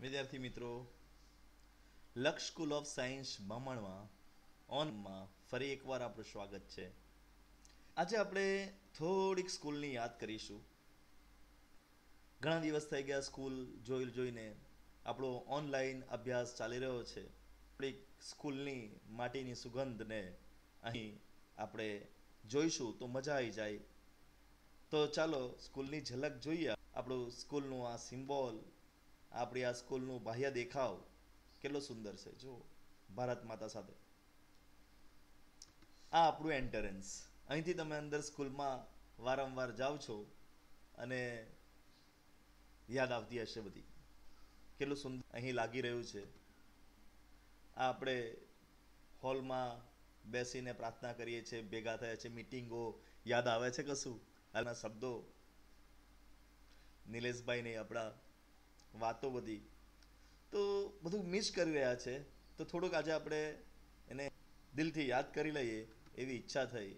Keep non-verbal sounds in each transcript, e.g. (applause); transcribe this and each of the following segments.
વિદ્યાર્થી મિત્રો, Laksh school of science બામણમાં, ઓનમાં ફરી એકવાર આપણું સ્વાગત છે. આજે આપણે થોડીક સ્કૂલની યાદ કરીશું. ઘણા દિવસ થઈ ગયા સ્કૂલ જોઈ જોઈને આપણો ઓનલાઈન અભ્યાસ ચાલી રહ્યો છે. આપણી સ્કૂલની માટીની સુગંધને અહીં આપણે જોઈશું તો મજા આવી જાય. તો ચાલો સ્કૂલની ઝલક જોઈએ. આપણું સ્કૂલનું આ સિમ્બોલ આપણી આ સ્કૂલનું બાહ્ય દેખાવ કેટલો સુંદર છે. જો ભારત માતા સાથે. આ આપણું એન્ટરન્સ અહીંથી તમે અંદર સ્કૂલમાં વારંવાર જાઓ છો અને યાદ આવતી હશે બધી. કેટલું સુંદર અહીં લાગી રહ્યું છે. આ આપણે હોલમાં બેસીને પ્રાર્થના કરીએ છીએ, ભેગા થયા છે મિટિંગો, યાદ આવે છે કશું? આના શબ્દો. નિલેશભાઈને આપણા વાતો બધી. તો બધું મિસ કરી રહ્યા છે. તો થોડુંક આજે આપણે એને દિલથી યાદ કરી લઈએ એવી ઈચ્છા થઈ.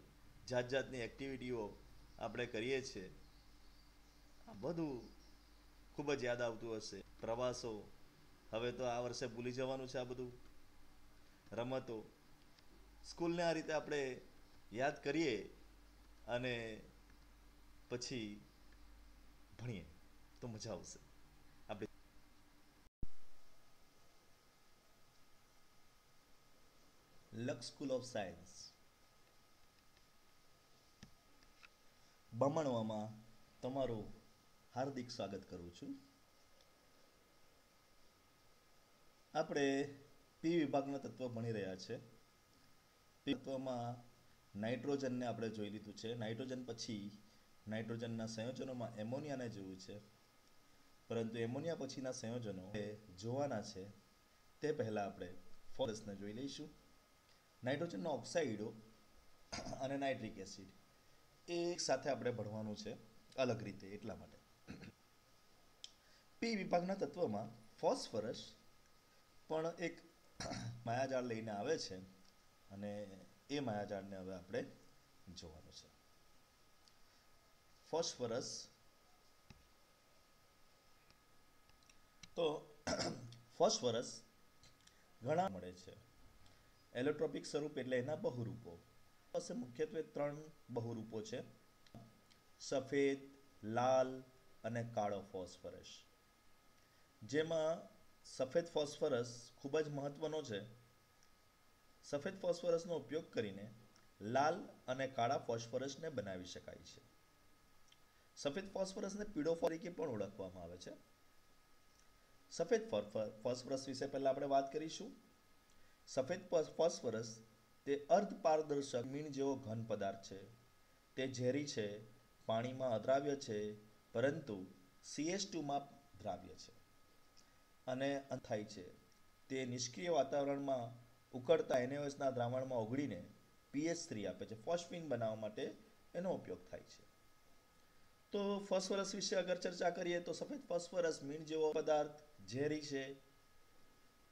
જાત જાતની એક્ટિવિટીઓ આપણે કરીએ છીએ. આ બધું ખૂબ જ યાદ આવતું હશે. પ્રવાસો. હવે તો આ વર્ષે ભૂલી જવાનું છે આ બધું. રમતો. સ્કૂલને આ રીતે આપણે યાદ કરીએ અને પછી ભણીએ. તો મજા આવશે આપણે લક્ષ સ્કૂલ ઓફ સાયન્સ બમણવામાં તમારું હાર્દિક સ્વાગત કરું છું. આપણે પી વિભાગના તત્વ ભણી રહ્યા છે. પી તત્વમાં નાઇટ્રોજનને આપણે જોઈ લીધું છે. નાઇટ્રોજન પછી નાઇટ્રોજનના સંયોજનોમાં એમોનિયાને જોયું છે. પરંતુ એમોનિયા પછીના સંયોજનો જોવાના છે. તે પહેલાં આપણે ફોરસને જોઈ લઈશું. નાઇટ્રોજનના ઓક્સાઇડો અને નાઇટ્રિક એસિડ એ એક સાથે આપણે ભણવાનું છે અલગ રીતે એટલા માટે. પી વિભાગના તત્વમાં ફોસ્ફરસ પણ એક માયાજાળ લઈને આવે છે અને એ માયાજાળને હવે આપણે જોવાનું છે. ફોસ્ફરસ તો ફોસ્ફરસ ઘણા મળે છે. એલોટ્રોપિક સ્વરૂપ એટલે એના બહુરૂપો. પાસે મુખ્યત્વે ત્રણ બહુરૂપો છે. સફેદ, લાલ અને કાળો ફોસ્ફરસ. જેમાં સફેદ ફોસ્ફરસ ખૂબ જ મહત્વનો છે. સફેદ ફોસ્ફરસનો ઉપયોગ કરીને લાલ અને કાળા ફોસ્ફરસને બનાવી શકાય છે. સફેદ ફોસ્ફરસને પીળો તરીકે પણ ઓળખવામાં આવે છે. સફેદ ફોસ્ફરસ વિશે પહેલાં આપણે વાત કરીશું. સફેદ ફોસ્ફરસ તે અર્ધ પારદર્શક મીણ જેવો ઘન પદાર્થ છે. તે ઝેરી છે, પાણીમાં અદ્રાવ્ય છે, પરંતુ સીએસ ટુમાં દ્રાવ્ય છે અને થાય છે. તે નિષ્ક્રિય વાતાવરણમાં ઉકળતા એનએસના દ્રાવણમાં ઓગળીને પીએચ થ્રી આપે છે. ફોસ્ફિન બનાવવા માટે એનો ઉપયોગ થાય છે. તો ફોસ્ફરસ વિશે અગર ચર્ચા કરીએ તો સફેદ ફોસ્ફરસ મીણ જેવો પદાર્થ ઝેરી છે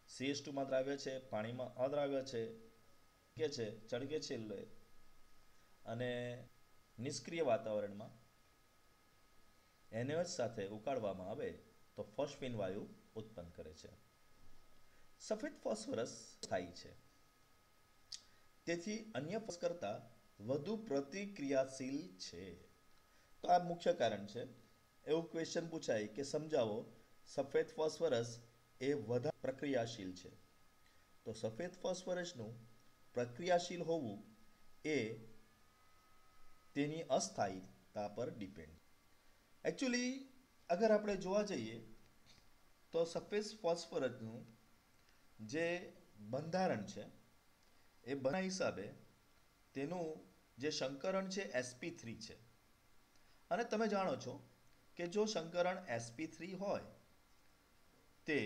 સીએસ ટુમાં દ્રાવ્ય છે, પાણીમાં અદ્રાવ્ય છે, કે છે ચળકે છે અને નિષ્ક્રિય વાતાવરણમાં એનએચ સાથે ઉકાળવામાં આવે તો ફોસ્ફિન વાયુ ઉત્પન્ન કરે છે. સફેદ ફોસ્ફરસ થાય છે. તેથી અન્ય ફોસ કરતાં વધુ પ્રતિક્રિયાશીલ છે. તો આ મુખ્ય કારણ છે. એવું ક્વેશ્ચન પૂછાય કે સમજાવો, સફેદ ફોસ્ફરસ એ વધારે પ્રક્રિયાશીલ છે. તો સફેદ ફોસ્ફરસનું પ્રક્રિયાશીલ હોવું એ તેની અસ્થાયીતા પર ડિપેન્ડ એકચ્યુઅલી અગર આપણે જોવા જઈએ તો સફેદ ફોસ્ફરસનું જે બંધારણ છે, એ બના હિસાબે તેનું જે સંકરણ છે એસપી થ્રી છે. અને તમે જાણો છો કે જો સંકરણ એસપી થ્રી હોય તે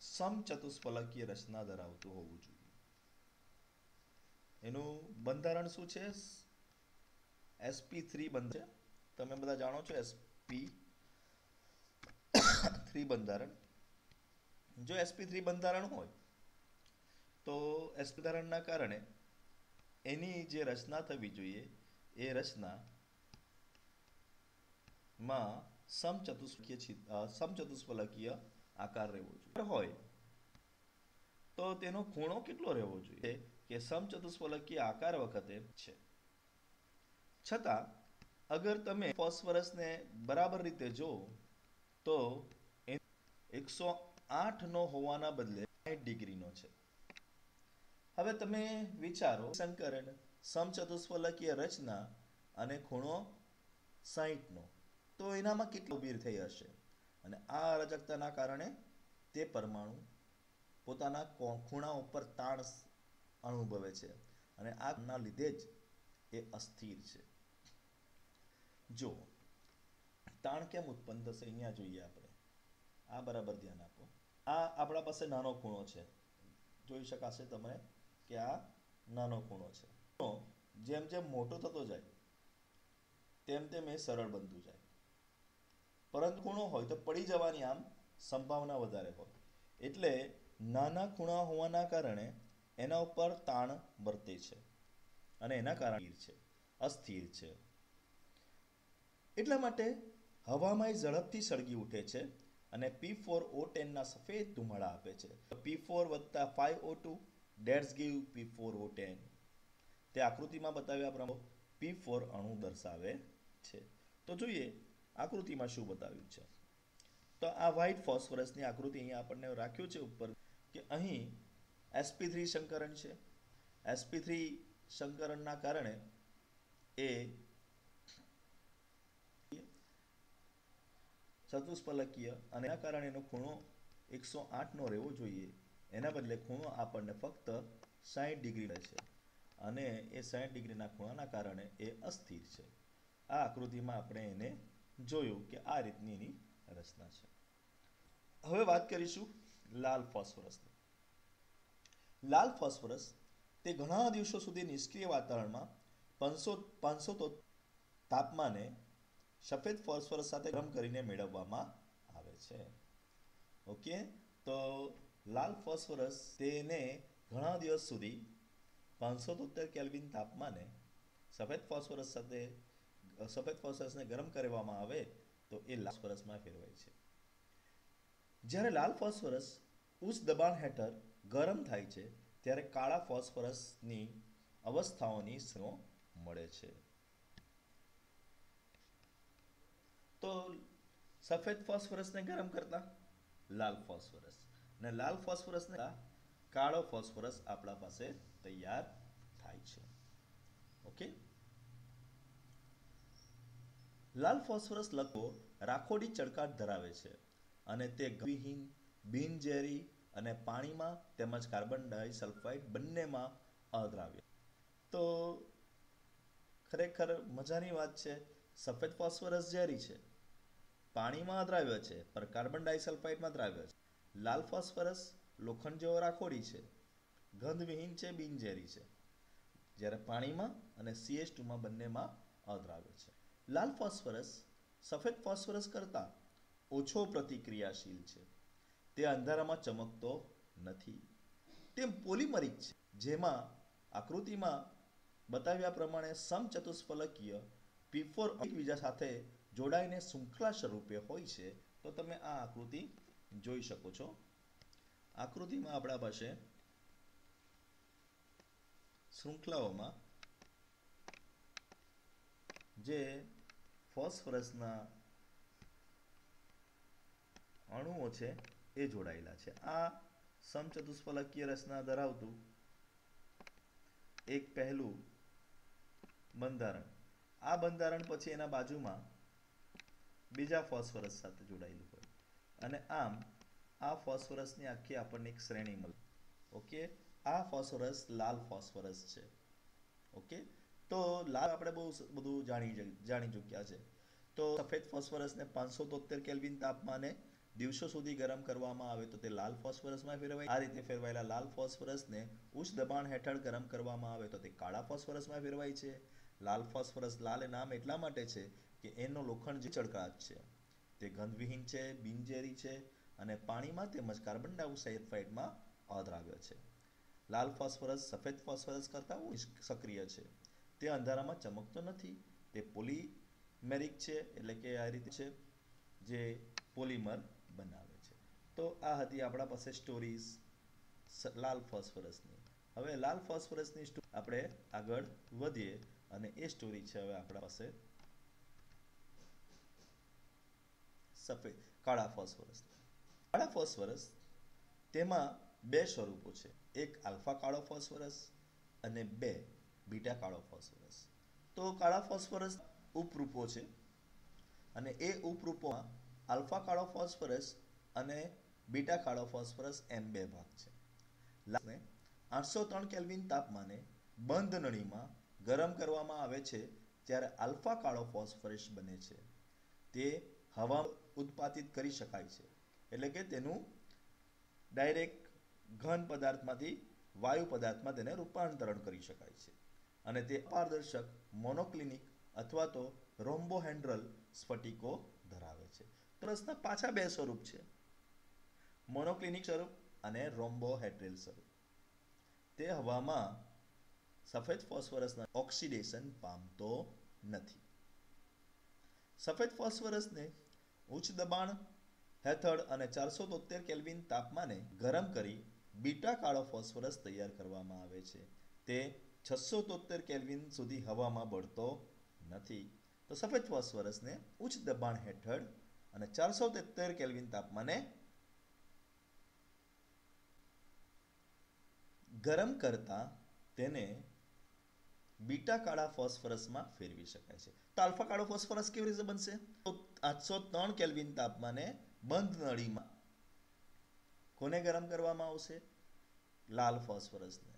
સમચતુષ્ફલકીય રચના ધરાવતું હોવું જોઈએ. એનું બંધારણ શું છે? એસપી થ્રી બંધ છે. તમે બધા જાણો છો એસપી થ્રી બંધારણ. જો એસપી થ્રી બંધારણ હોય, તો એસપી બંધારણના કારણે એની જે રચના થવી જોઈએ, એ રચના માં સમચતુષ્ફલકીય સમચતુષ્ફલકીય આકાર રહેવો જોઈએ. હોય, તો તેનો ખૂણો કેટલો રહેવો જોઈએ કે સમચતુષ્ફલકીય આકાર વખતે છે. છતાં, અગર તમે ફોસ્ફરસને બરાબર રીતે જો તો એકસો આઠ નો હોવાના બદલે સાઠ ડિગ્રીનો છે. હવે તમે વિચારો, સંકરણ, સમચતુષ્ફલકીય રચના અને ખૂણો સાહીઠનો તો એનામાં કેટલો ઉભીર થઈ હશે? અને આ અરાજકતાના કારણે તે પરમાણુ પોતાના ખૂણા ઉપર તાણ અનુભવે છે. અને આના લીધે જ એ અસ્થિર છે. જો, તાણ કેમ ઉત્પન્ન થશે અહીંયા જોઈએ આપણે. આ બરાબર ધ્યાન આપો. આ આપણા પાસે નાનો ખૂણો છે. જોઈ શકાશે તમે કે આ નાનો ખૂણો છે. જેમ જેમ મોટો થતો જાય, તેમ તેમ એ સરળ બનતું જાય. પરંતુ ખૂણો હોય તો પડી જવાની આમ સંભાવના વધારે હોય. એટલે નાના ખૂણા હોવાના કારણે એના ઉપર તાણ વર્તે છે અને એના કારણે છે, અસ્થિર છે. એટલા માટે હવામાં ઝડપથી સળગી ઉઠે છે અને પી ફોર ઓ ટેનના સફેદ ધુમાડા આપે છે. પી ફોર વત્તા five O two that's give P four O ten તે આકૃતિમાં બતાવ્યા પ્રમાણે પી ફોર અણુ દર્શાવે છે. તો જોઈએ આકૃતિમાં શું બતાવ્યું છે? તો આ વ્હાઇટ ફોસ્ફરસની આકૃતિ અહીંયા આપણને રાખ્યું છે ઉપર કે અહીં એસપી થ્રી સંકરણ છે. એસપી થ્રી સંકરણના કારણે એ ચતુષ્ફલકીય અને એના કારણે એનો ખૂણો એકસો આઠનો રહેવો જોઈએ. એના બદલે ખૂણો આપણને ફક્ત સાઠ ડિગ્રી રહે છે અને એ સાઠ ડિગ્રીના ખૂણાના કારણે એ અસ્થિર છે. આ આકૃતિમાં આપણે એને જોયું કે આ રીતની એની રચના છે. હવે વાત કરીશું લાલ ફોસ્ફરસની. લાલ ફોસ્ફરસ તે ઘણા દિવસો સુધી નિષ્ક્રિય વાતાવરણમાં પાંચસો પાંચસો તો તાપમાને સફેદ ફોસ્ફરસ સાથે ગરમ કરીને મેળવવામાં આવે છે. ઓકે? તો લાલ ફોસ્ફરસ તેને ઘણા દિવસ સુધી પાંચસો તોતેર કેલ્વિન તાપમાને સફેદ ફોસ્ફરસ સાથે સફેદ ફોસ્ફરસને ગરમ કરવામાં આવે તો એ લાલ ફોસ્ફરસમાં ફેરવાય છે. જ્યારે લાલ ફોસ્ફરસ ઉચ્ચ દબાણ હેઠળ ગરમ થાય છે, ત્યારે કાળા ફોસ્ફરસની અવસ્થાઓની શ્રો મળે છે. તો સફેદ ફોસ્ફરસને ગરમ કરતા લાલ ફોસ્ફરસ અને લાલ ફોસ્ફરસને કાળો ફોસ્ફરસ આપણા પાસે તૈયાર થાય છે. ઓકે? લાલ ફોસ્ફરસ લકવો રાખોડી ચળકાટ ધરાવે છે અને તે ગવિહીન બિનઝેરી અને પાણીમાં તેમજ કાર્બન ડાયસલ્ફાઇડ બંનેમાં અદ્રાવ્ય. તો ખરેખર મજાની વાત છે. સફેદ ફોસ્ફરસ ઝેરી છે. પાણીમાં દ્રાવ્ય છે, પર કાર્બન ડાયસલ્ફાઇડમાં દ્રાવ્ય છે. લાલ ફોસ્ફરસ લોખંડ જેવો રાખોડી છે. ગંધવિહીન છે બિનઝેરી છે. જ્યારે પાણીમાં અને સીએચ ટુમાં બંનેમાં અદ્રાવ્ય છે. લાલ ફોસ્ફરસ સફેદ ફોસ્ફરસ કરતાં ઓછો પ્રતિક્રિયાશીલ છે. તે અંધારામાં ચમકતો નથી. તે પોલિમરિક છે, જેમાં આકૃતિમાં બતાવ્યા પ્રમાણે સમચતુષ્ફલકીય પીફોર એકબીજા સાથે જોડાઈને શૃંખલા સ્વરૂપે હોય છે. તો તમે આ આકૃતિ જોઈ શકો છો. આકૃતિમાં આપણા પાસે શૃંખલાઓમાં જે ફોસ્ફરસના અણુઓ છે, એ જોડાયેલા છે. આ સમચતુષ્ફલકીય રચના ધરાવતું એક પહેલું બંધારણ. આ બંધારણ પછી એના બાજુમાં બીજા ફોસ્ફરસ સાથે જોડાયેલું હોય. અને આમ, આ ફોસ્ફરસની આખી આપણને એક શ્રેણી મળે. ઓકે? આ ફોસ્ફરસ લાલ ફોસ્ફરસ છે. ઓકે? તો લાલ આપણે બહુ બધું જાણી જાણી ચૂક્યા છે. તો સફેદ ફોસ્ફરસને પાંચસો તોતેર કેલ્વિન તાપમાને દિવસો સુધી ગરમ કરવામાં આવે તો તે લાલ ફોસ્ફરસમાં ફેરવાય. આ રીતે ફેરવાયેલા લાલ ફોસ્ફરસને ઉચ્ચ દબાણ હેઠળ ગરમ કરવામાં આવે તો તે કાળા ફોસ્ફરસમાં ફેરવાય છે. લાલ ફોસ્ફરસ લાલ નામ એટલા માટે છે કે એનો લોખંડ જે ચળકાટ છે. તે ગંધવિહીન છે, બિનઝેરી છે અને પાણીમાં તેમજ કાર્બન ડાયોક્સાઇડમાં અદ્રાવ્ય છે. લાલ ફોસ્ફરસ સફેદ ફોસ્ફરસ કરતાં સક્રિય છે. તે અંધારામાં ચમકતો નથી. તે પોલીમેરિક છે, એટલે કે આ રીતે છે, જે પોલીમર બનાવે છે. તો આ હતી આપણા પાસે સ્ટોરીઝ લાલ ફોસ્ફરસની. હવે લાલ ફોસ્ફરસની સ્ટોરી આપણે આગળ વધીએ અને એ સ્ટોરી છે હવે આપણા પાસે સફેદ કાળા ફોસ્ફરસ. કાળા ફોસ્ફરસ તેમાં બે સ્વરૂપો છે. એક આલ્ફા કાળો ફોસ્ફરસ અને બે બીટા કાળો ફોસ્ફરસ. તો કાળા ફોસ્ફરસ ઉપરૂપો છે અને એ ઉપરૂપોમાં આલ્ફા કાળો ફોસ્ફરસ અને બીટા કાળો ફોસ્ફરસ એમ બે ભાગ છે. લાને આઠસો ત્રણ કેલ્વિન તાપમાને બંધ નળીમાં ગરમ કરવામાં આવે છે ત્યારે આલ્ફા કાળો ફોસ્ફરસ બને છે. તે હવા ઉત્પાદિત કરી શકાય છે. એટલે કે તેનું ડાયરેક્ટ ઘન પદાર્થમાંથી વાયુ પદાર્થમાં તેને રૂપાંતરણ કરી શકાય છે. અને તે અપારદર્શક મોનોક્લિનિક અથવા તો રોમ્બોહેન્ડ્રલ સ્ફટિકો ધરાવે છે. પ્રશ્ન પાછા બે સ્વરૂપ છે. મોનોક્લિનિક સ્વરૂપ અને રોમ્બોહેડ્રલ સ્વરૂપ. તે હવામાં સફેદ ફોસ્ફરસના ઓક્સિડેશન પામતો નથી. સફેદ ફોસ્ફરસને ઉચ્ચ દબાણ હેઠળ અને ચારસો તોતેર કેલ્વિન તાપમાને ગરમ કરી બીટા કાળો ફોસ્ફરસ તૈયાર કરવામાં આવે છે. તે છસો તોતેર કેલ્વિન સુધી હવામાં બળતો નથી. તો સફેદ ફોસ્ફરસને ઉચ્ચ દબાણ હેઠળ અને ચારસો તેતેર કેલ્વિન તાપમાને ગરમ કરતા તેને બીટા કાળા ફોસ્ફરસમાં ફેરવી શકાય છે. તો આલ્ફા કાળો ફોસ્ફરસ કેવી રીતે બનશે? તો આઠસો ત્રણ કેલ્વિન તાપમાને બંધ નળીમાં કોને ગરમ કરવામાં આવશે? લાલ ફોસ્ફરસને.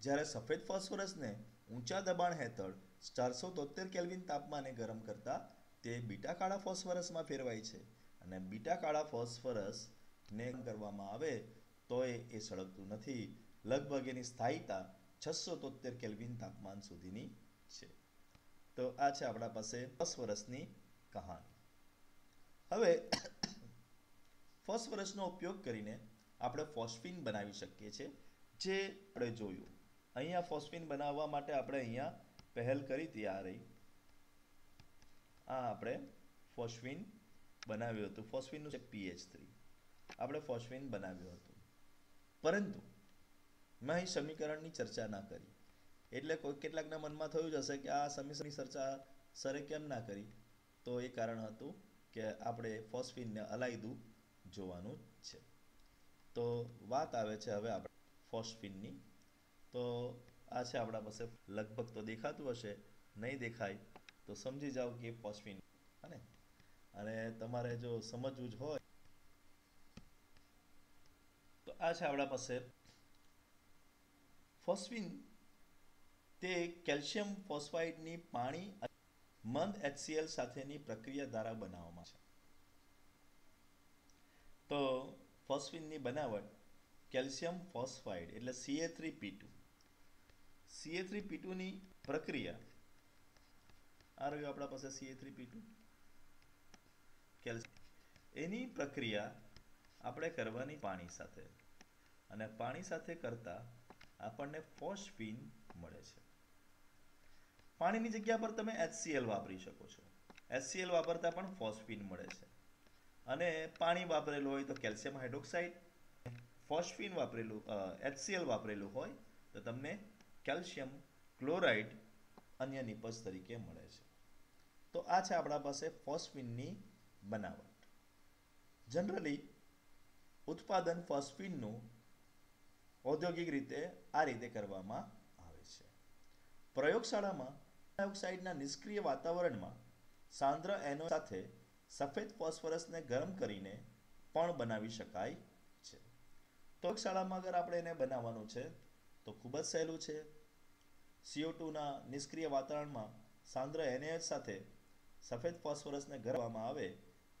જ્યારે સફેદ ફોસ્ફરસને ઊંચા દબાણ હેઠળ ચારસો તોતેર કેલ્વિન તાપમાને ગરમ કરતા તે બીટા કાળા ફોસ્ફરસમાં ફેરવાય છે અને બીટા કાળા ફોસ્ફરસને કરવામાં આવે તો એ સળગતું નથી. લગભગ એની સ્થાયીતા છસો તોતેર કેલ્વિન તાપમાન સુધીની છે. તો આ છે આપણા પાસે ફોસ્ફરસની કહાણી હવે ફોસ્ફરસનો ઉપયોગ કરીને આપણે ફોસ્ફિન બનાવી શકીએ છીએ જે આપણે જોયું. અહીંયા ફોસ્ફિન બનાવવા માટે આપણે અહીંયા પહેલ કરી હતી આ રહી. આ આપણે ફોસ્ફિન બનાવ્યું હતું. ફોસ્ફિનનું છે પીએચ થ્રી. આપણે ફોસ્ફિન બનાવ્યું હતું. પરંતુ મેં અહીં સમીકરણની ચર્ચા ના કરી. એટલે કોઈ કેટલાકના મનમાં થયું જ હશે કે આ સમીકરણની ચર્ચા સરે કેમ ના કરી? તો એ કારણ હતું કે આપણે ફોસ્ફિનને અલાયદું જોવાનું છે. તો વાત આવે છે હવે આપણે ફોસ્ફિનની તો આ છે આપણા પાસે. લગભગ તો દેખાતું હશે, નહીં દેખાય, તો સમજી જાઓ કે ફોસ્ફિન અને અને તમારે જો સમજવું જ હોય, તો આ છે આપણા પાસે. ફોસ્ફિન તે કેલ્શિયમ ફોસ્ફાઇડની પાણી મંદ એચસીએલ સાથેની પ્રક્રિયા દ્વારા બનાવવામાં છે. તો ફોસ્ફિનની બનાવટ કેલ્શિયમ ફોસ્ફાઇડ એટલે CA three P two CA three P ટુની પ્રક્રિયા. આ રહ્યું આપણા પાસે સીએ થ્રી પી ટુ એની પ્રક્રિયા આપણે કરવાની પાણી સાથે. અને પાણી સાથે કરતા આપણને ફોસ્ફીન મળે છે. પાણીની જગ્યા પર તમે એચસીએલ વાપરી શકો છો. એચસીએલ વાપરતા પણ ફોસ્ફીન મળે છે. અને પાણી વાપરેલું હોય તો કેલ્શિયમ હાઇડ્રોક્સાઇડ. ફોસ્ફીન વાપરેલું એચસીએલ વાપરેલું હોય તો તમને કેલ્શિયમ ક્લોરાઇડ અન્ય નિપજ તરીકે મળે છે. તો આ છે આપણા પાસે ફોસ્ફિનની બનાવટ. જનરલી ઉત્પાદન ફોસ્ફિનનું ઔદ્યોગિક રીતે આ રીતે કરવામાં આવે છે. પ્રયોગશાળામાં ડાયોક્સાઇડના નિષ્ક્રિય વાતાવરણમાં સાંદ્ર એનો સાથે સફેદ ફોસ્ફરસને ગરમ કરીને પણ બનાવી શકાય છે. પ્રયોગશાળામાં અગર આપણે એને બનાવવાનું છે, તો ખૂબ જ સહેલું છે. સીઓ ટુના નિષ્ક્રિય વાતાવરણમાં સાંદ્ર એનએચ સાથે સફેદ ફોસ્ફરસને ગરવામાં આવે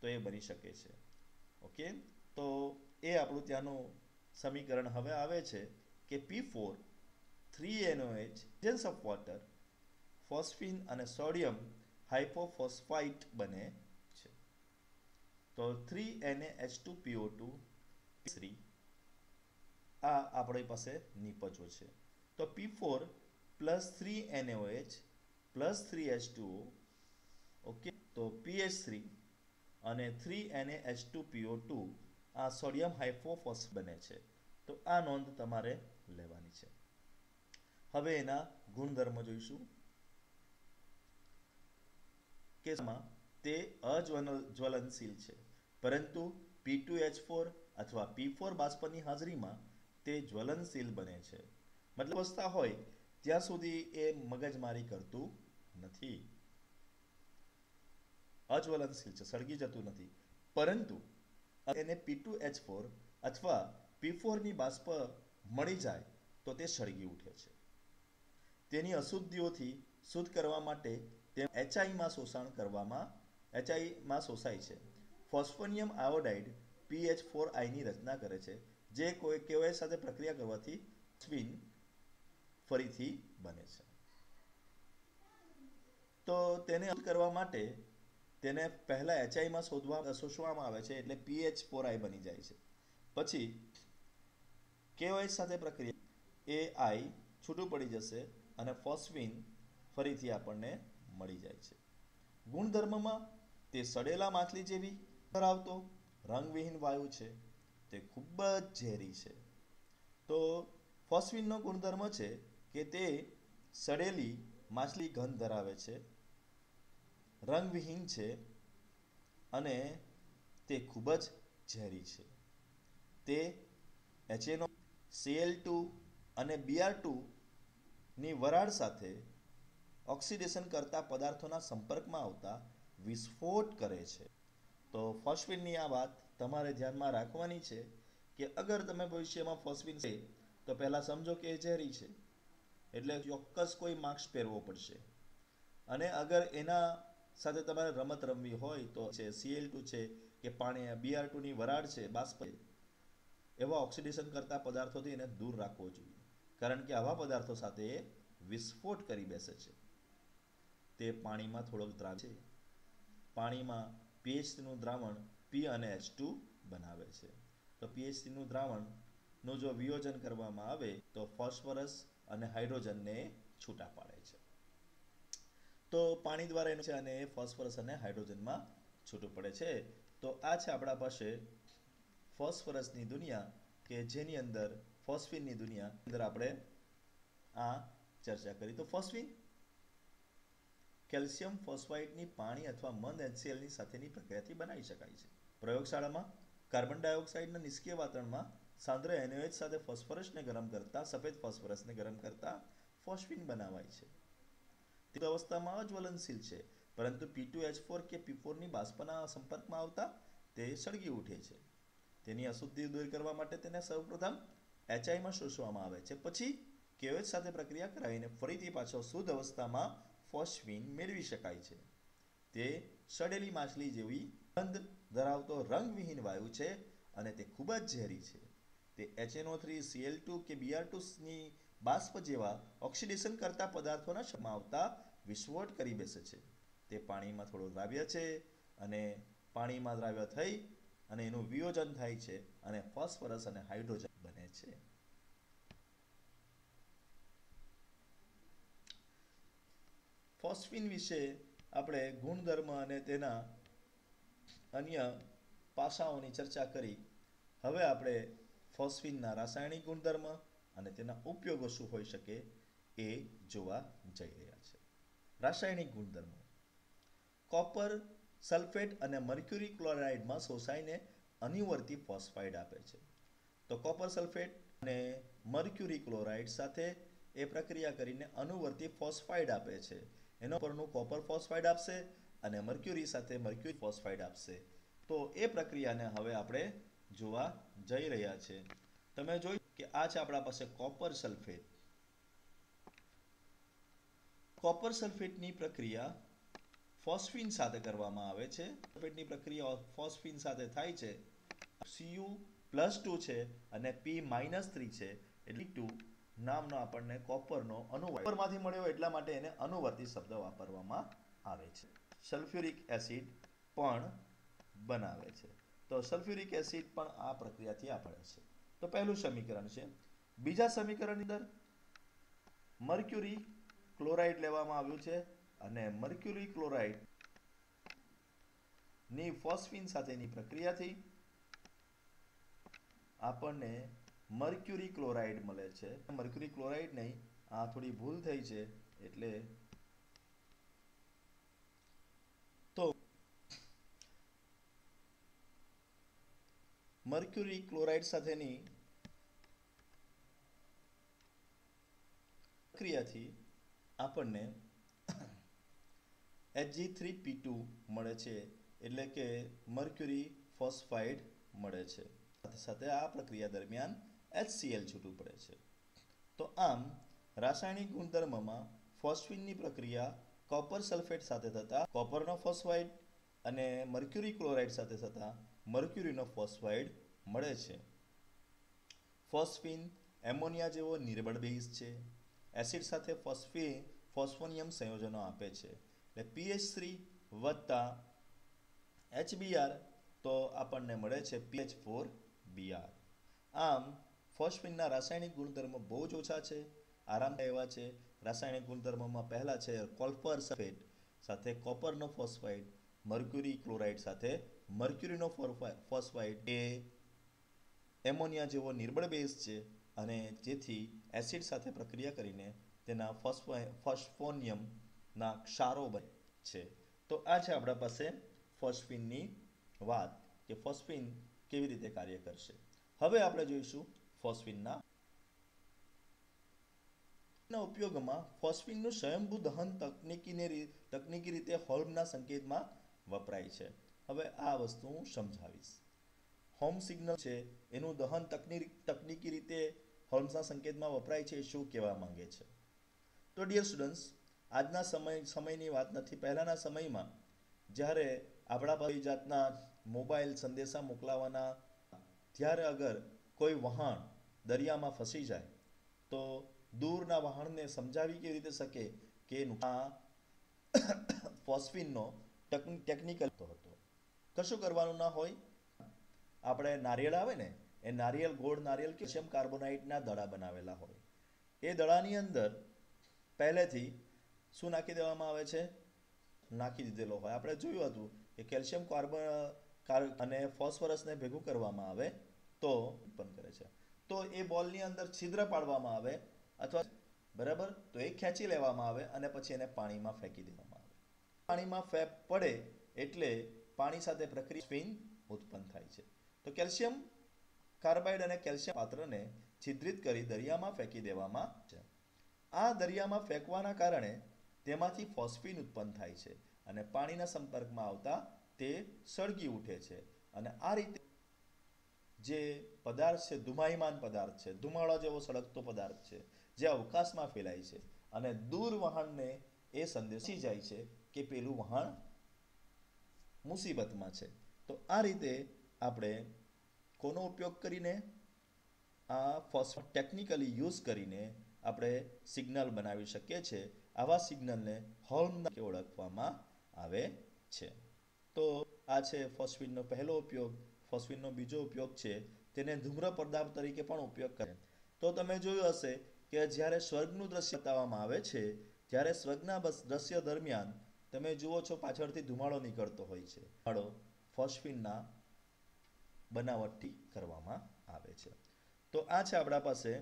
તો એ બની શકે છે. ઓકે તો એ આપણું ત્યાંનું સમીકરણ હવે આવે છે કે પી ફોર થ્રી એનઓએચ જેન્સ ઓફ વોટર ફોસ્ફિન અને સોડિયમ હાઇપોફોસ્ફાઇટ બને છે. તો થ્રી એને H two PO two three આ આપણી પાસે નિપજો છે. તો P four plus three NOH plus three H two okay તો પીએચ થ્રી અને થ્રી એને એચ ટુ પીઓ ટુ આ સોડિયમ હાઇફોફોસ બને છે. તો આ નોંધ તમારે લેવાની છે. હવે એના ગુણધર્મ જોઈશું. કેસમાં તે અજ્વલનશીલ છે. પરંતુ પી ટુ એચ ફોર અથવા પી ફોર બાષ્પની હાજરીમાં તે જ્વલનશીલ બને છે. મતલબ અવસ્થા હોય ત્યાં સુધી એ મગજમારી કરતું નથી. અજ્વલનશીલ છે, સળગી જતું નથી. પરંતુ એને પી ટુ એચ ફોર અથવા પી ફોરની બાષ્પ મળી જાય તો તે સળગી ઉઠે છે. તેની અશુદ્ધિઓથી શુદ્ધ કરવા માટે તે એચઆઈમાં શોષણ કરવામાં એચઆઈમાં શોષાય છે. ફોસ્ફોનિયમ આયોડાઇડ પીએચ ફોર આઈની રચના કરે છે, જે કોઈ કેવાય સાથે પ્રક્રિયા કરવાથી સ્વિન ફરીથી બને છે. તો તેને કરવા માટે તેને પહેલા એચઆઈમાં શોધવા, શોષવામાં આવે છે એટલે પીએચ પોરાઈ બની જાય છે. પછી કેઓએચ સાથે પ્રક્રિયા એ આઈ છૂટું પડી જશે અને ફોસ્ફિન ફરીથી આપણને મળી જાય છે. ગુણધર્મમાં તે સડેલા માછલી જેવી ધરાવતો રંગવિહીન વાયુ છે. તે ખૂબ જ ઝેરી છે. તો ફોસ્ફિનનો ગુણધર્મ છે કે તે સડેલી માછલી ગંધ ધરાવે છે, રંગવિહીન છે અને તે ખૂબ જ ઝેરી છે. તે એચએનઓ સીએલ ટુ અને બીઆર ટુની વરાળ સાથે ઓક્સિડેશન કરતા પદાર્થોના સંપર્કમાં આવતા વિસ્ફોટ કરે છે. તો ફોસ્ફિનની આ વાત તમારે ધ્યાનમાં રાખવાની છે કે અગર તમે ભવિષ્યમાં ફોસ્ફિન છે, તો પહેલાં સમજો કે એ ઝેરી છે. એટલે ચોક્કસ કોઈ માર્ક્સ પહેરવો પડશે. અને અગર એના સાથે તમારે રમત રમવી હોય તો છે સીએલ ટુ છે કે પાણી બીઆર ટુની વરાળ છે, બાષ્પ એવા ઓક્સિડેશન કરતા પદાર્થોથી એને દૂર રાખવો જોઈએ. કારણ કે આવા પદાર્થો સાથે વિસ્ફોટ કરી બેસે છે. તે પાણીમાં થોડોક દ્રાવ છે. પાણીમાં પીએચસીનું દ્રાવણ પી અને એચ ટુ બનાવે છે. તો પીએચસીનું દ્રાવણનું જો વિયોજન કરવામાં આવે તો ફોસ્ફરસ અને હાઇડ્રોજનને છૂટા પાડે છે. તો પાણી દ્વારા એનું છે અને ફોસ્ફરસ અને હાઇડ્રોજનમાં છૂટું પડે છે. તો આ છે આપણા પાસે ફોસ્ફરસની દુનિયા કે જેની અંદર ફોસ્ફિનની દુનિયા અંદર આપણે આ ચર્ચા કરી. તો ફોસ્ફિન કેલ્શિયમ ફોસ્ફાઇડની પાણી અથવા મંદ એચસીએલની સાથેની પ્રક્રિયાથી બનાવી શકાય છે. પ્રયોગશાળામાં કાર્બન ડાયોક્સાઇડના નિષ્ક્રિય વાતાવરણમાં સાંદ્ર એનઓએચ સાથે ફોસ્ફરસને ગરમ કરતા, સફેદ ફોસ્ફરસને ગરમ કરતા ફોસ્ફિન બનાવાય છે. તે અવસ્થામાં અજ્વલનશીલ છે, પરંતુ પી ટુ એચ ફોર કે પી ફોરની બાષ્પના સંપર્કમાં આવતા તે સળગી ઉઠે છે. તેની અશુદ્ધિ દૂર કરવા માટે તેને સૌપ્રથમ એચઆઈમાં શોષવામાં આવે છે, પછી કેઓએચ સાથે પ્રક્રિયા કરાવીને ફરીથી પાછો શુદ્ધ અવસ્થામાં ફોસ્ફિન મેળવી શકાય છે. તે સડેલી માછલી જેવી ગંધ ધરાવતો રંગવિહીન વાયુ છે અને તે ખૂબ જ ઝેરી છે. તે એચએનઓ થ્રી સીએલ ટુ કે બીઆર ટુની બાષ્પ જેવા ઓક્સિડેશન કરતા પદાર્થોના સમાવતા વિસ્ફોટ કરી બેસે છે. તે પાણીમાં થોડું દ્રાવ્ય છે અને પાણીમાં દ્રાવ્ય થઈ અને એનું વિયોજન થાય છે અને ફોસ્ફરસ અને હાઇડ્રોજન બને છે. ફોસ્ફિન વિશે આપણે ગુણધર્મ અને તેના અન્ય પાસાઓની ચર્ચા કરી. હવે આપણે ફોસ્ફિનના રાસાયણિક ગુણધર્મ અને તેના ઉપયોગો શું હોઈ શકે એ જોવા જઈ રહ્યા છે. રાસાયણિક ગુણધર્મો. કોપર, સલ્ફેટ અને મર્ક્યુરી ક્લોરાઇડમાં શોષાઈને અનિવર્તી ફોસ્ફાઇડ આપે છે. તો કોપર, સલ્ફેટ અને મર્ક્યુરી ક્લોરાઇડ સાથે એ પ્રક્રિયા કરીને અનુવર્તી ફોસ્ફાઇડ આપે છે. એનો પરનું કોપર ફોસ્ફાઇડ આપશે અને મર્ક્યુરી સાથે મર્ક્યુરી ફોસ્ફાઇડ આપશે. તો એ પ્રક્રિયાને હવે આપણે જોવા જઈ રહ્યા છે. તમે જોઈ કે આ છે આપણા પાસે કોપર સલ્ફેટ. કોપર સલ્ફેટની પ્રક્રિયા ફોસ્ફિન સાથે કરવામાં આવે છે. સલ્ફેટની પ્રક્રિયા ફોસ્ફિન સાથે થાય છે. સીયુ પ્લસ ટુ છે અને પી માઇનસ થ્રી છે. એટલે ટુ નામનો આપણને કોપરનો અણુમાંથી મળ્યો એટલા માટે એને અનુવર્તી શબ્દ વાપરવામાં આવે છે. સલ્ફ્યુરિક એસિડ પણ બનાવે છે. તો સલ્ફ્યુરિક એસિડ પણ આ પ્રક્રિયાથી આપણે છે. તો પહેલું સમીકરણ છે. બીજા સમીકરણની અંદર મર્ક્યુરી ક્લોરાઇડ લેવામાં આવ્યું છે અને મર્ક્યુરી ક્લોરાઇડની ફોસ્ફિન સાથેની પ્રક્રિયાથી આપણને મર્ક્યુરી ક્લોરાઇડ મળે છે. મર્ક્યુરી ક્લોરાઇડ નહીં આ થોડી ભૂલ થઈ છે એટલે તો મર્ક્યુરી ક્લોરાઇડ સાથેની પ્રક્રિયાથી આપણને એચજી થ્રી પી ટુ મળે છે, એટલે કે મર્ક્યુરી ફોસ્ફાઇડ મળે છે. સાથે સાથે આ પ્રક્રિયા દરમિયાન એચસીએલ છૂટું પડે છે. તો આમ, રાસાયણિક ગુણધર્મમાં ફોસ્ફિનની પ્રક્રિયા કોપર સલ્ફેટ સાથે થતા કોપરનો ફોસ્ફાઇડ અને મર્ક્યુરી ક્લોરાઇડ સાથે થતા મર્ક્યુરીનો ફોસ્ફાઇડ મળે છે. ફોસ્ફિન એમોનિયા જેવો નિર્બળ બેઝ છે. એસિડ સાથે ફોસ્ફી ફોસ્ફોનિયમ સંયોજનો આપે છે. એટલે પીએચ થ્રી વત્તા એચબીઆર તો આપણને મળે છે પીએચ ફોર બીઆર. આમ, ફોસ્ફિનના રાસાયણિક ગુણધર્મો બહુ જ ઓછા છે. આરામદાય એવા છે. રાસાયણિક ગુણધર્મોમાં પહેલા છે કોલ્ફર સલ્ફેટ, સાથે કોપરનો ફોસ્ફાઇડ, મર્ક્યુરી ક્લોરાઇડ સાથે મર્ક્યુરીનો ફોસ્ફાઇડ એ એમોનિયા જેવો નિર્બળ બેઝ છે અને જેથી એસિડ સાથે પ્રક્રિયા કરીને તેના ફોસ્ફોનિયમના ક્ષારો બને છે. તો આ છે આપણા પાસે ફોસ્ફિનની વાત કે ફોસ્ફિન કેવી રીતે કાર્ય કરશે. હવે આપણે જોઈશું ફોસ્ફિનના ના ઉપયોગમાં ફોસ્ફિનનું સ્વયંભૂ દહન તકનીકીને તકનીકી રીતે હોલ્મના સંકેતમાં વપરાય છે. હવે આ વસ્તુ હું સમજાવીશ. હોમ સિગ્નલ છે, એનું દહન તકનીક રીતે હોલ્મ્સના સંકેતમાં વપરાય છે શું કહેવા માંગે છે? તો ડિયર સ્ટુડન્ટ્સ આજના સમય, સમયની વાત નથી. પહેલાંના સમયમાં જ્યારે આપણા ભાઈ જાતના મોબાઈલ સંદેશા મોકલાવાના, ત્યારે અગર કોઈ વહાણ દરિયામાં ફસી જાય, તો દૂરના વહાણને સમજાવી કેવી રીતે શકે કે આ (coughs) ફોસ્ફિનનો ટેકનિકલ હતો. કશું કરવાનું ના હોય. આપણે નારિયેળ આવે ને, એ નારિયેળ ગોળ નારિયેળ કેલ્શિયમ કાર્બોનાઇટના દડા બનાવેલા હોય. એ દડાની અંદર પહેલેથી શું નાખી દેવામાં આવે છે? નાખી દીધેલો હોય. આપણે જોયું હતું કે કેલ્શિયમ કાર્બન અને ફોસ્ફરસને ભેગું કરવામાં આવે તો ઉત્પન્ન કરે છે. તો એ બોલની અંદર છિદ્ર પાડવામાં આવે અથવા બરાબર? તો એ ખેંચી લેવામાં આવે અને પછી એને પાણીમાં ફેંકી દેવામાં આવે. પાણીમાં ફેંક પડે એટલે પાણી સાથે પ્રક્રિયા સ્પિન ઉત્પન્ન થાય છે. તો કેલ્શિયમ કાર્બાઇડ અને કેલ્શિયમ પાત્રને છિદ્રિત કરી દરિયામાં ફેંકી દેવામાં છે. આ દરિયામાં ફેંકવાના કારણે તેમાંથી ફોસ્ફિન ઉત્પન્ન થાય છે અને પાણીના સંપર્કમાં આવતા તે સળગી ઉઠે છે. અને આ રીતે જે પદાર્થ છે ધુમાયમાન પદાર્થ છે, ધુમાડો જેવો સળગતો પદાર્થ છે, જે અવકાશમાં ફેલાય છે અને દૂર વહાણને એ સંદેશી જાય છે કે પેલું વહાણ મુસીબતમાં છે. તો આ રીતે આપણે કોનો ઉપયોગ કરીને આ ફોસ્ફો ટેકનિકલી યુઝ કરીને આપણે સિગ્નલ બનાવી શકીએ છીએ. આવા સિગ્નલને હોર્ન ઓળખવામાં આવે છે. તો આ છે ફોસ્ફિનનો પહેલો ઉપયોગ. ફોસ્ફિનનો બીજો ઉપયોગ છે. તેને ધૂમ્ર પદાર્થ તરીકે પણ ઉપયોગ કરે તો તમે જોયું હશે કે જ્યારે સ્વર્ગનું દ્રશ્ય બતાવવામાં આવે છે, ત્યારે સ્વર્ગના દ્રશ્ય દરમિયાન તમે જુઓ છો પાછળથી ધુમાડો નીકળતો હોય છે. ધુમાડો ફોસ્ફિનના બનાવટથી કરવામાં આવે છે. તો આ છે આપણા પાસે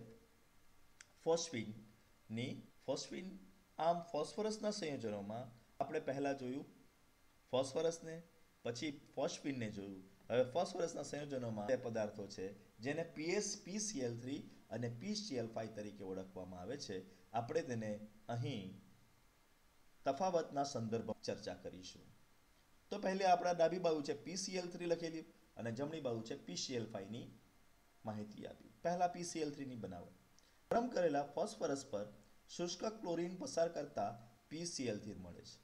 ફોસ્ફિનની ફોસ્ફિન આમ ફોસ્ફરસના સંયોજનોમાં આપણે પહેલાં જોયું ફોસ્ફરસને, પછી ફોસ્ફિનને જોયું. હવે ફોસ્ફરસના સંયોજનોમાં બે પદાર્થો છે જેને પીએસ, પીસીએલ થ્રી અને પીસીએલ ફાઈવ તરીકે ઓળખવામાં આવે છે. આપણે તેને અહીં તફાવતના સંદર્ભમાં ચર્ચા કરીશું. તો પહેલે આપણા ડાબી બાજુ છે પીસીએલ થ્રી લખેલી અને જમણી બાજુ છે પીસીએલ ફાઈવની માહિતી આપી. પહેલા પીસીએલ થ્રીની બનાવટ. ગરમ કરેલા ફોસ્ફરસ પર શુષ્ક ક્લોરીન પસાર કરતા પીસીએલ થ્રી મળે છે.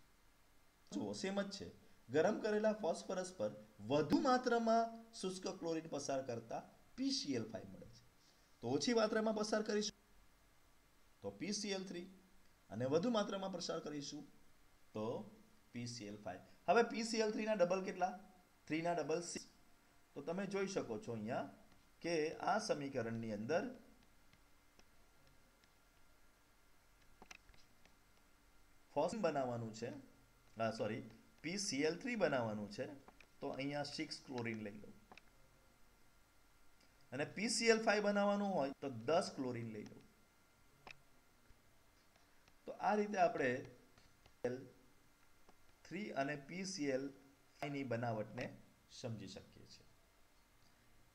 જુઓ સેમ જ છે. ગરમ કરેલા ફોસ્ફરસ પર વધુ માત્રામાં શુષ્ક ક્લોરીન પસાર કરતા પીસીએલ ફાઈવ મળે છે. તો ઓછી માત્રામાં પસાર કરીશું. તો પીસીએલ થ્રી અને વધુ માત્રામાં પ્રસાર કરીશું તો પીસીએલ ફાઈવ હવે પીસીએલ થ્રીના ડબલ કેટલા? થ્રીના ડબલ સિક્સ તો તમે જોઈ શકો છો અહીંયા કે આ સમીકરણની અંદર ફોર્મ બનાવવાનું છે. સોરી પીસીએલ થ્રી બનાવવાનું છે. તો અહીંયા સિક્સ ક્લોરિન લઈ લો. અને પીસીએલ ફાઈવ બનાવવાનું હોય તો દસ ક્લોરિન લઈ લો. તો આ રીતે આપણે થ્રી અને પીસીએલ ફાઈની બનાવટને સમજી શકીએ છીએ.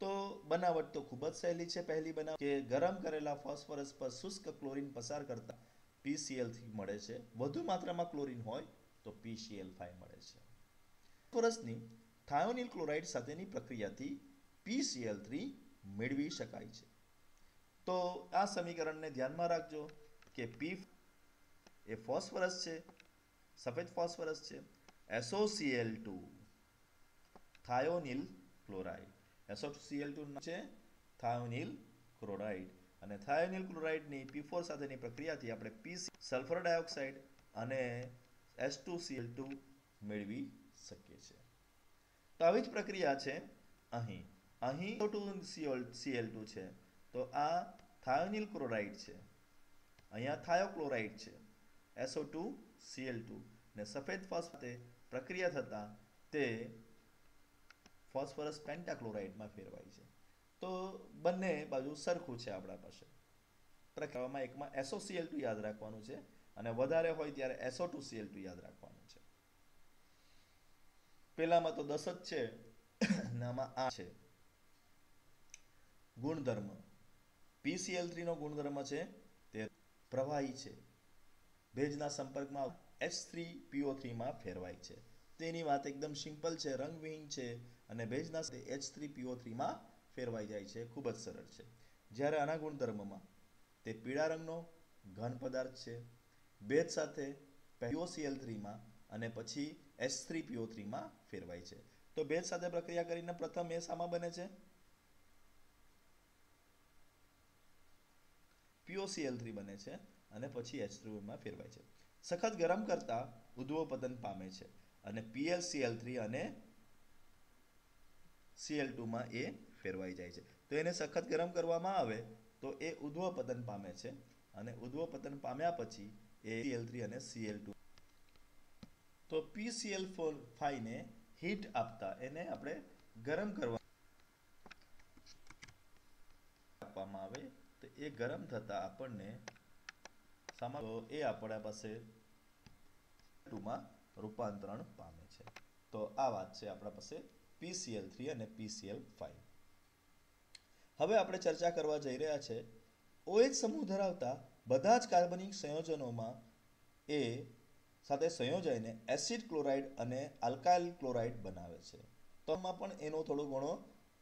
તો બનાવટ તો ખૂબ જ સહેલી છે પહેલી બનાવટ કે ગરમ કરેલા ફોસ્ફરસ પર શુષ્ક ક્લોરીન પસાર કરતા પીસીએલ મળે છે. વધુ માત્રામાં ક્લોરીન હોય તો પીસીએલ ફાઈવ મળે છે. ફોસ્ફરસની થાયોનિલ ક્લોરાઇડ સાથેની પ્રક્રિયાથી પીસીએલ થ્રી મેળવી શકાય છે. તો આ સમીકરણને ધ્યાનમાં રાખજો કે પી એ ફોસ્ફરસ છે, સફેદ ફોસ્ફરસ છે SOCL two thionyl chloride. SOCL two છે થાયોનિલ ક્લોરાઇડ. અને થાયોનિલ ક્લોરાઇડની પી ફોર સાથેની પ્રક્રિયાથી આપણે પી સલ્ફર ડાયોક્સાઇડ અને એસ ટુ સીએલ ટુ મેળવી શકીએ છીએ. તો આવી જ પ્રક્રિયા છે અહીં. અહીં ટુ સીએલ ટુ છે. તો આ થાયોનિલ ક્લોરાઇડ છે. અહીંયા થાયોક્લોરાઇડ છે. એસઓ ટુ સીએલ ટુ ને સફેદ ફોસ્ફેટ પ્રક્રિયા થતાં તે ફોસ્ફરસ પેન્ટાક્લોરાઇડમાં ફેરવાય છે. તો બંને બાજુ સરખું છે આપણા પાસે. પ્રક્રિયામાં એકમાં એસોસીએલ ટુ યાદ રાખવાનું છે અને વધારે હોય ત્યારે એસો ટુ સીએલ ટુ યાદ રાખવાનું છે. પેલામાં તો દસ જ છે, નામાં આ છે. ગુણધર્મ. પીસીએલ થ્રી નો ગુણધર્મ છે તે પ્રવાહી છે. ભેજના સંપર્કમાં એચ થ્રી પીઓ થ્રીમાં ફેરવાય છે. તેની વાત એકદમ સિમ્પલ છે, રંગવિહીન છે અને ભેજના એચ થ્રી પીઓ થ્રીમાં ફેરવાઈ જાય છે. ખૂબ જ સરળ છે. જ્યારે આના ગુણધર્મમાં તે પીળા રંગનો ઘન પદાર્થ છે, ભેજ સાથે પીઓસીએલ થ્રીમાં અને પછી એચ થ્રી પીઓ થ્રીમાં ફેરવાય છે. તો ભેજ સાથે પ્રક્રિયા કરીને પ્રથમ એ શામાં બને છે? પીઓસીએલ થ્રી બને છે. અને પછી એચ ફેરવાય છે. સખત ગરમ કરતા પતન પામે છે અને પીએલસીએલ થ્રી અને સીએલ ટુમાં એ ફેરવાઈ જાય છે. તો એને સખત ગરમ કરવામાં આવે તો એ ઉદ્દીપતન પામે છે અને ઉદ્દીપતન પામ્યા પછી એ સીએલ થ્રી અને સીએલ ટુ તો પીસીએલ ફોર ફાઈવને હીટ આપતા એને આપણે ગરમ કરવા આપવામાં આવે તો એ ગરમ થતા આપણને સામા તો એ આપણા પાસે ટુમાં રૂપાંતરણ પામે છે. તો આ વાત છે આપણા પાસે પીસીએલ થ્રી અને પીસીએલ ફાઈવ હવે આપણે ચર્ચા કરવા જઈ રહ્યા છે, ઓએચ સમૂહ ધરાવતા બધા જ કાર્બનિક સંયોજનોમાં એ સાથે સંયોજાઈને એસિડ ક્લોરાઇડ અને આલ્કાઇલ ક્લોરાઇડ બનાવે છે. તો આમાં પણ એનો થોડો ઘણો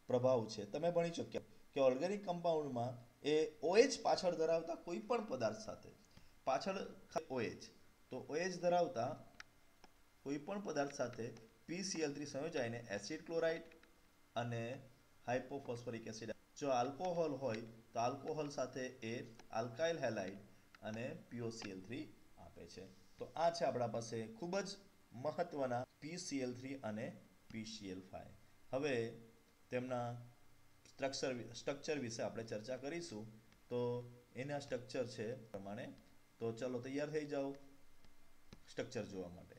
પ્રભાવ છે. તમે ભણી ચૂક્યા કે ઓર્ગેનિક કમ્પાઉન્ડમાં એ ઓએચ પાછળ ધરાવતા કોઈ પણ પદાર્થ સાથે પાછળ ઓએચ તો ઓએચ ધરાવતા કોઈ પણ પદાર્થ સાથે પીસીએલ થ્રી સંયોજાઈને એસિડ ક્લોરાઇડ અને હાઇપોફોસ્ફરિક એસિડ જો આલ્કોહોલ હોય, તો આલ્કોહોલ સાથે એ આલ્કાઇલ હેલાઇડ અને પીઓસીએલ થ્રી આપે છે. તો આ છે આપણા પાસે ખૂબ જ મહત્વના પીસીએલ થ્રી અને પીસીએલ ફાઈવ હવે તેમના સ્ટ્રક્ચર સ્ટ્રક્ચર વિશે આપણે ચર્ચા કરીશું. તો એના સ્ટ્રક્ચર છે પ્રમાણે તો ચલો તૈયાર થઈ જાઓ સ્ટ્રક્ચર જોવા માટે.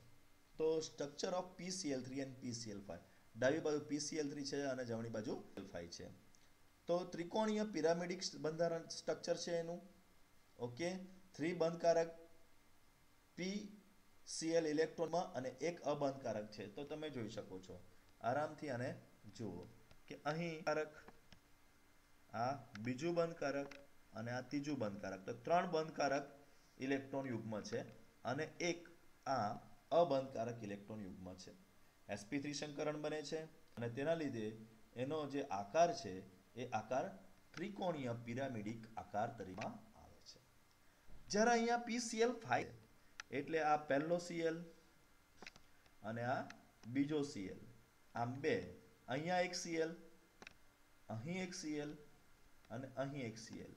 તો structure of PCl three and PCl five ડાબી બાજુ પીસીએલ થ્રી છે અને જમણી બાજુ ફાઈવ છે. તો ત્રિકોણીય પિરામિડિક બંધારણ સ્ટ્રક્ચર છે એનું. ઓકે? થ્રી બંધકારક પી સીએલ ઇલેક્ટ્રોનમાં અને એક અબંધકારક છે. તો તમે જોઈ શકો છો. આરામથી આને જુઓ કે અહીં કારક આ બીજું બંધકારક અને આ ત્રીજું બંધકારક. તો ત્રણ બંધકારક ઇલેક્ટ્રોન યુગ્મ છે અને એક આ અબંધકારક ઇલેક્ટ્રોન યુગ્મ છે. Sp3 સંકરણ બને છે અને તેના લીધે એનો જે આકાર છે એ આકાર ત્રિકોણીય પિરામિડિક આકાર તરીકે આવે છે. જ્યારે અહીંયા પીસીએલ ફાઈવ એટલે આ પહેલો સીએલ અને આ બીજો સીએલ આમ બે, અહીંયા એક સીએલ અહીં એક સીએલ અને અહીં એક સીએલ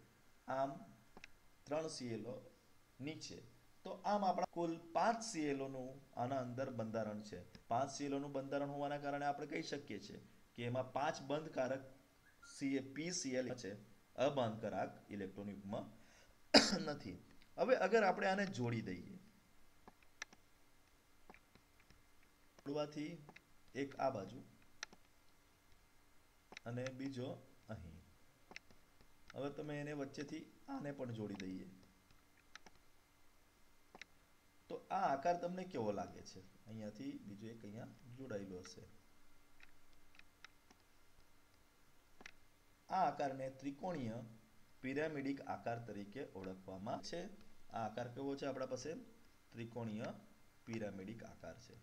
આમ ત્રણ Cl નીચે. તો આમ આપણા કુલ પાંચ સીએલઓનું આના અંદર બંધારણ છે. પાંચ સીએલઓનું બંધારણ હોવાના કારણે આપણે કહી શકીએ છીએ કે એમાં પાંચ બંધકારક PCl છે. અબંધકારક ઇલેક્ટ્રોન નથી. હવે અગર આપણે આને જોડી દઈએ. જોડવાથી એક આ બાજુ અને બીજો અહીં. હવે તમે એને વચ્ચેથી આને પણ જોડી દઈએ. તો આ આકાર તમને કેવો લાગે છે? અહીંયાથી બીજો એક અહીંયા જોડાયેલો હશે. આ આકારને ત્રિકોણીય પિરામિડિક આકાર તરીકે ઓળખવામાં છે. આ આકાર કેવો છે આપણા પાસે? ત્રિકોણીય પિરામિડિક આકાર છે.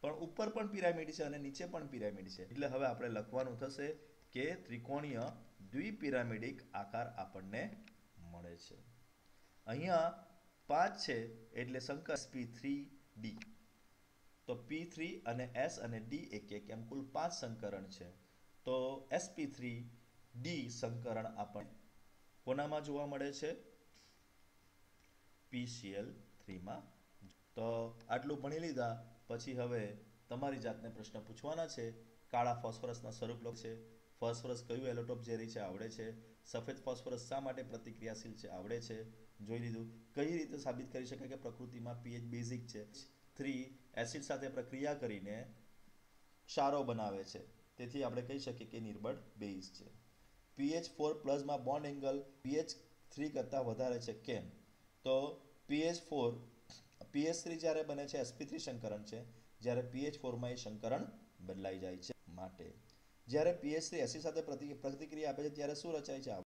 પણ ઉપર પણ પિરામિડ છે અને નીચે પણ પિરામિડ છે. એટલે હવે આપણે લખવાનું થશે કે ત્રિકોણીય દ્વિપિરામિડિક આકાર આપણને મળે છે. અહીંયા પાંચ છે એટલે શંકર પી થ્રી ડી. તો પી થ્રી અને એસ અને ડી એક એક, એમ કુલ પાંચ સંકરણ છે. તો એસપી થ્રી ડી સંકરણ આપણને કોનામાં જોવા મળે છે? પીસીએલ થ્રીમાં તો આટલું ભણી લીધા, પછી હવે તમારી જાતને પ્રશ્ન પૂછવાના છે. કાળા ફોસ્ફરસના સ્વરૂપ છે. ફોસ્ફરસ કયું એલોટોપ ઝેરી છે, આવડે છે? સફેદ ફોસ્ફરસ શા માટે પ્રતિક્રિયાશીલ છે, આવડે છે? જોઈ લીધું. કઈ રીતે સાબિત કરી શકાય કે પ્રકૃતિમાં પીએચ બેઝિક છે? થ્રી એસિડ સાથે પ્રક્રિયા કરીને ક્ષારો બનાવે છે. તેથી આપણે કહી શકીએ કે નિર્બળ બેઝ છે. પીએચ ફોર પ્લસમાં બોન્ડ એંગલ પીએચ થ્રી કરતાં વધારે છે કેમ? તો પીએચ ફોર પીએચ થ્રી જ્યારે બને છે એસપી થ્રી સંકરણ છે, જ્યારે પીએચ ફોરમાં એ સંકરણ બદલાઈ જાય છે માટે. જ્યારે પીએચ થ્રી એસિડ સાથે પ્રતિક્રિયા આપે છે, ત્યારે શું રચાય છે?